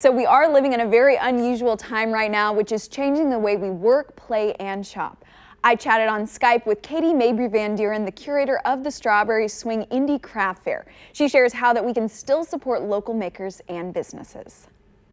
So we are living in a very unusual time right now, which is changing the way we work, play, and shop. I chatted on Skype with Katie Mabry Van Dieren, the curator of the Strawberry Swing Indie Craft Fair. She shares how that we can still support local makers and businesses.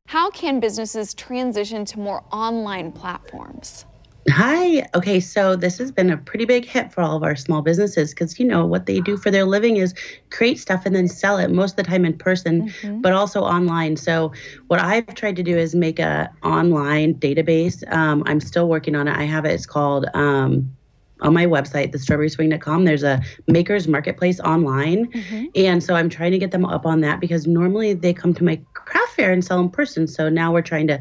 How can businesses transition to more online platforms? Hi. Okay, so this has been a pretty big hit for all of our small businesses because you know what they do for their living is create stuff and then sell it most of the time in person, mm-hmm. but also online. So what I've tried to do is make a online database. Um, I'm still working on it. I have it. It's called um, on my website, thestrawberryswing.com, there's a makers marketplace online. Mm-hmm. And so I'm trying to get them up on that because normally they come to my craft fair and sell in person. So now we're trying to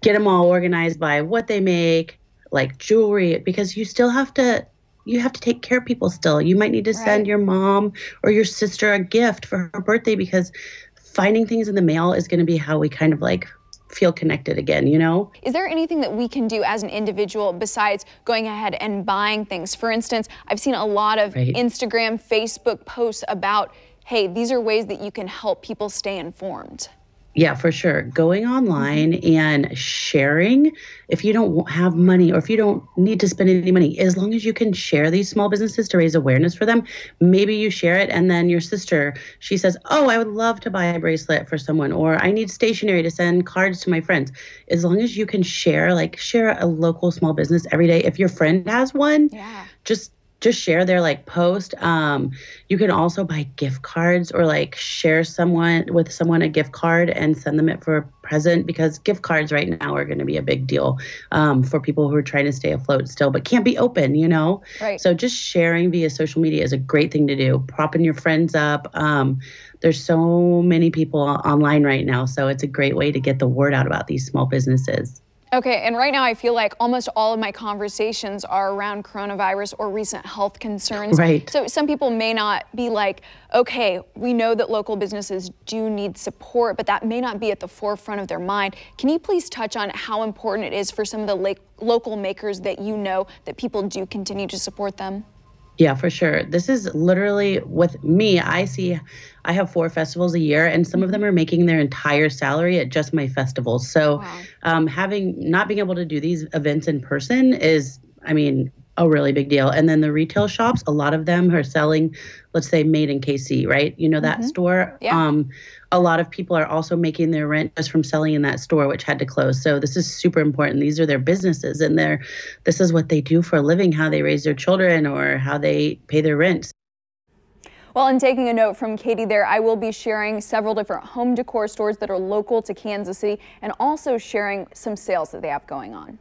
get them all organized by what they make, like jewelry because you still have to you have to take care of people still. You might need to right. send your mom or your sister a gift for her birthday because finding things in the mail is going to be how we kind of like feel connected again, you know? Is there anything that we can do as an individual besides going ahead and buying things? For instance, I've seen a lot of right. Instagram, Facebook posts about, hey, these are ways that you can help people stay informed. Yeah, for sure. Going online mm-hmm. and sharing, if you don't have money or if you don't need to spend any money, as long as you can share these small businesses to raise awareness for them, maybe you share it and then your sister, she says, Oh, I would love to buy a bracelet for someone, or I need stationery to send cards to my friends. As long as you can share, like share a local small business every day. If your friend has one, yeah. just just share their like post. Um, you can also buy gift cards or like share someone with someone a gift card and send them it for a present because gift cards right now are going to be a big deal um, for people who are trying to stay afloat still but can't be open, you know? Right. So just sharing via social media is a great thing to do. Propping your friends up. Um, there's so many people online right now, so it's a great way to get the word out about these small businesses. Okay, and right now I feel like almost all of my conversations are around coronavirus or recent health concerns. Right. So some people may not be like, okay, we know that local businesses do need support, but that may not be at the forefront of their mind. Can you please touch on how important it is for some of the local makers that you know that people do continue to support them? Yeah, for sure. This is literally with me. I see, I have four festivals a year, and some of them are making their entire salary at just my festivals. So, wow. um, having not being able to do these events in person is, I mean, a really big deal. And then the retail shops, a lot of them are selling, let's say, made in KC, right? You know that mm-hmm. store. Yeah. Um, a lot of people are also making their rent just from selling in that store, which had to close. So this is super important. These are their businesses, and they're this is what they do for a living, how they raise their children, or how they pay their rent. Well, and taking a note from Katie there, I will be sharing several different home decor stores that are local to Kansas City and also sharing some sales that they have going on.